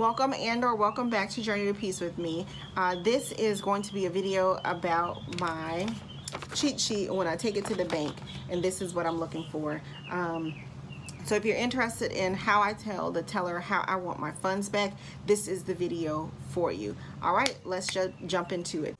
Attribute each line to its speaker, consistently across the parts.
Speaker 1: Welcome and or welcome back to Journey to Peace with me. Uh, this is going to be a video about my cheat sheet when I take it to the bank and this is what I'm looking for. Um, so if you're interested in how I tell the teller how I want my funds back, this is the video for you. All right, let's ju jump into it.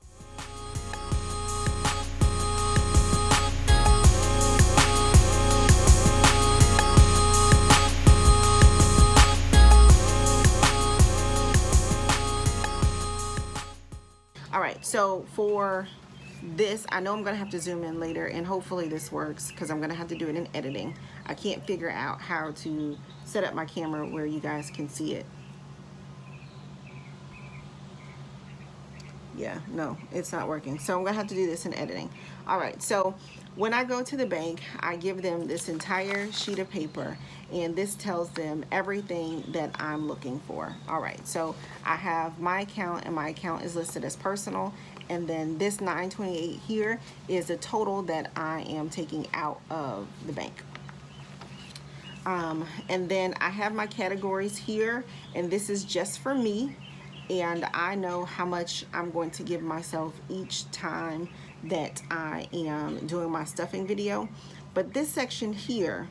Speaker 1: All right, so for this, I know I'm gonna have to zoom in later and hopefully this works because I'm gonna have to do it in editing. I can't figure out how to set up my camera where you guys can see it. Yeah, no, it's not working. So I'm gonna have to do this in editing. All right, so when I go to the bank, I give them this entire sheet of paper and this tells them everything that I'm looking for. All right, so I have my account and my account is listed as personal and then this 928 here is the total that I am taking out of the bank. Um, and then I have my categories here and this is just for me and I know how much I'm going to give myself each time that I am doing my stuffing video. But this section here,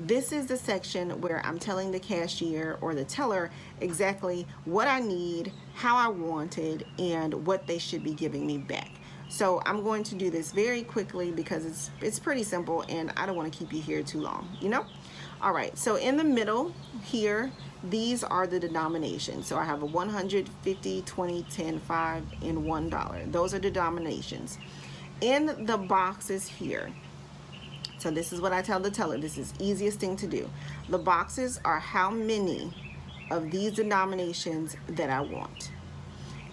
Speaker 1: this is the section where I'm telling the cashier or the teller exactly what I need, how I want it, and what they should be giving me back. So I'm going to do this very quickly because it's it's pretty simple and I don't want to keep you here too long, you know? All right, so in the middle here, these are the denominations. So I have a 150, 20, 10, 5, and $1. Those are the denominations. In the boxes here, so this is what I tell the teller. This is easiest thing to do. The boxes are how many of these denominations that I want.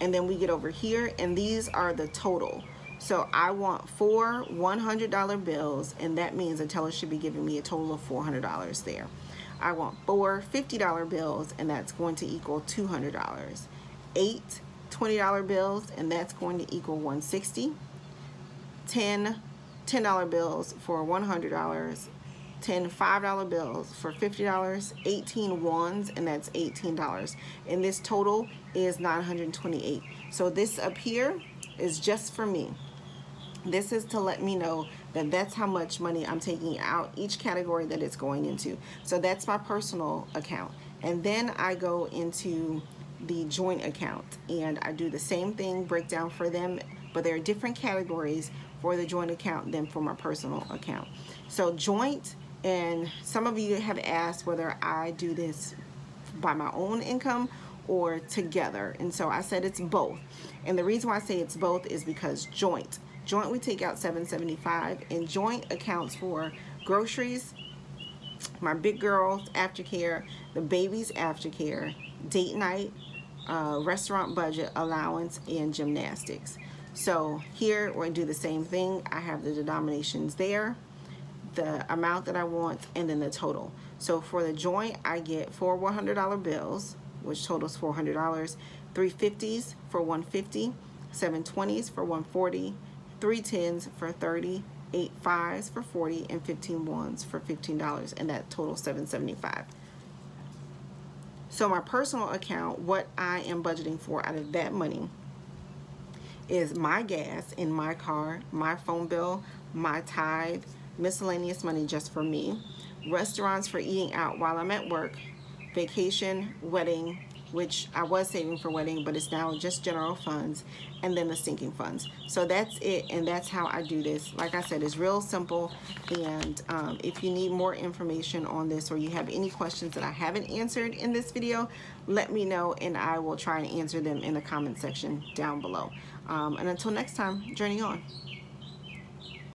Speaker 1: And then we get over here and these are the total. So I want four $100 bills and that means the teller should be giving me a total of $400 there. I want four $50 bills and that's going to equal $200. Eight $20 bills and that's going to equal 160. 10 $10 bills for $100, 10 $5 bills for $50, 18 ones, and that's $18. And this total is 928. So this up here is just for me. This is to let me know that that's how much money I'm taking out each category that it's going into. So that's my personal account. And then I go into the joint account and I do the same thing breakdown for them but there are different categories for the joint account than for my personal account. So joint, and some of you have asked whether I do this by my own income or together. And so I said it's both. And the reason why I say it's both is because joint. Joint we take out 775 and joint accounts for groceries, my big girls aftercare, the babies aftercare, date night, uh, restaurant budget allowance, and gymnastics. So here we're to do the same thing. I have the denominations there, the amount that I want, and then the total. So for the joint, I get four $100 bills, which totals $400, three 50s for 150, seven 20s for 140, three 10s for 30, eight fives for 40, and 15 ones for $15, and that totals 775. So my personal account, what I am budgeting for out of that money is my gas in my car, my phone bill, my tithe, miscellaneous money just for me, restaurants for eating out while I'm at work, vacation, wedding, which I was saving for wedding, but it's now just general funds, and then the sinking funds. So that's it, and that's how I do this. Like I said, it's real simple, and um, if you need more information on this or you have any questions that I haven't answered in this video, let me know, and I will try and answer them in the comment section down below. Um, and until next time, journey on.